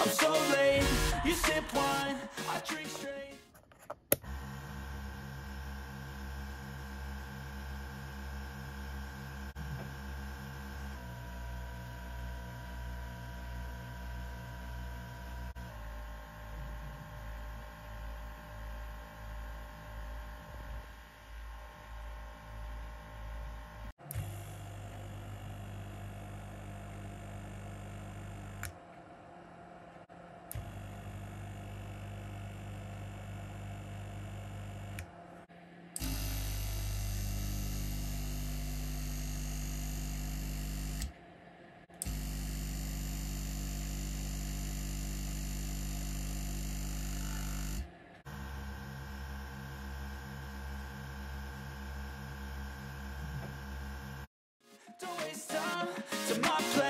I'm so late You sip wine, I drink straight Don't waste time to my place